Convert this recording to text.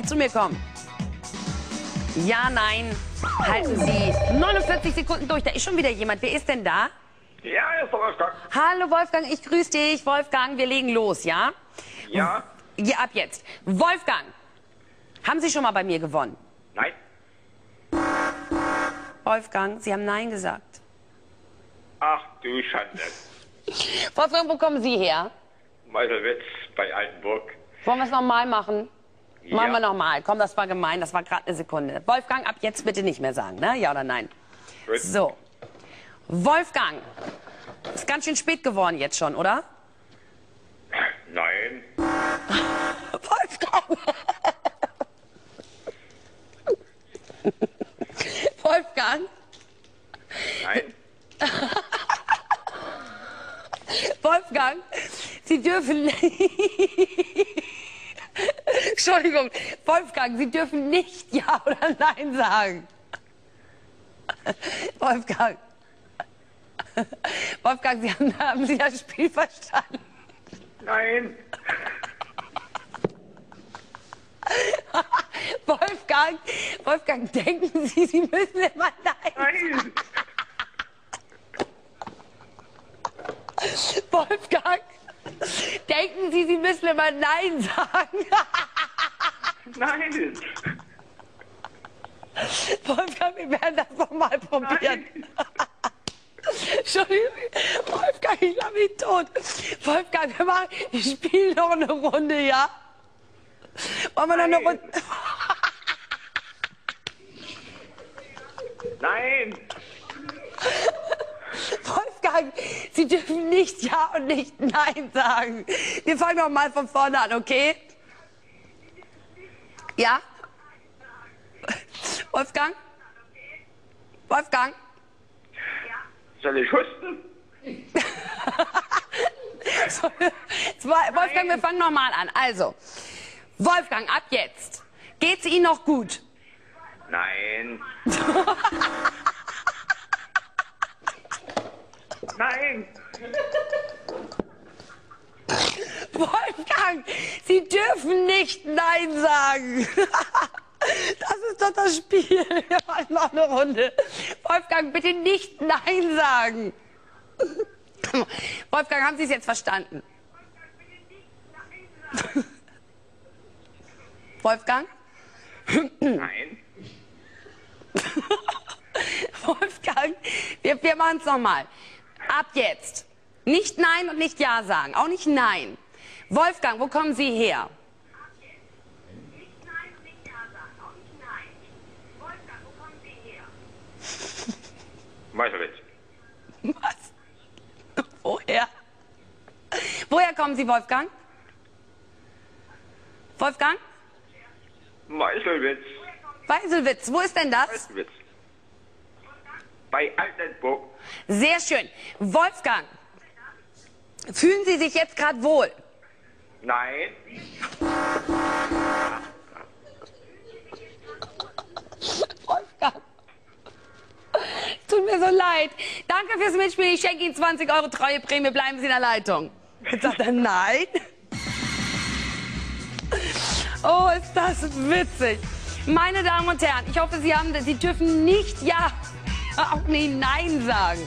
Sie zu mir kommen? Ja, nein. Halten Sie 49 Sekunden durch. Da ist schon wieder jemand. Wer ist denn da? Ja, hier ist der Wolfgang. Hallo Wolfgang, ich grüße dich. Wolfgang, wir legen los, ja? Ja? Ja, ab jetzt. Wolfgang, haben Sie schon mal bei mir gewonnen? Nein? Wolfgang, Sie haben Nein gesagt. Ach du Schande. Wolfgang, wo kommen Sie her? Meiselwitz bei Altenburg. Wollen wir es nochmal machen? Ja. Machen wir nochmal. Komm, das war gemein, das war gerade eine Sekunde. Wolfgang, ab jetzt bitte nicht mehr sagen, ne? Ja oder nein? Gut. So. Wolfgang, ist ganz schön spät geworden jetzt schon, oder? Nein. Wolfgang! Wolfgang, Nein. Wolfgang, Sie dürfen. Entschuldigung, Wolfgang, Sie dürfen nicht Ja oder Nein sagen. Wolfgang. Wolfgang, Sie haben, haben Sie das Spiel verstanden? Nein. Wolfgang, Wolfgang, denken Sie, Sie müssen immer Nein. Nein. Wolfgang, denken Sie, Sie müssen immer Nein sagen. Nein. Wolfgang, wir werden das nochmal probieren. Nein. Entschuldigung, Wolfgang, ich lache mich tot. Wolfgang, wir, machen, wir spielen noch eine Runde, ja? Wollen wir noch eine Nein. Runde? Nein. Wolfgang, Sie dürfen nicht Ja und nicht Nein sagen. Wir fangen noch mal von vorne an, okay? Ja? Wolfgang? Wolfgang? Soll ich husten? So, Wolfgang, wir fangen noch mal an. Also, Wolfgang, ab jetzt. Geht's Ihnen noch gut? Nein. Nein. Wolfgang, Sie dürfen nicht Nein sagen. Das ist doch das Spiel. Wir machen noch eine Runde. Wolfgang, bitte nicht Nein sagen. Wolfgang, haben Sie es jetzt verstanden? Wolfgang? Nein. Wolfgang, wir, wir machen es nochmal. Ab jetzt. Nicht Nein und nicht Ja sagen. Auch nicht Nein. Wolfgang, wo kommen Sie her? Meiselwitz. Was? Woher? Woher kommen Sie, Wolfgang? Wolfgang? Meiselwitz. Weiselwitz, wo ist denn das? Meiselwitz. Bei Altenburg. Sehr schön. Wolfgang, fühlen Sie sich jetzt gerade wohl? Nein. Wolfgang. Tut mir so leid. Danke fürs Mitspielen. Ich schenke Ihnen 20 Euro Treueprämie. Bleiben Sie in der Leitung. Jetzt sagt er nein. Oh, ist das witzig. Meine Damen und Herren, ich hoffe, Sie haben, Sie dürfen nicht ja, auch nicht nein sagen.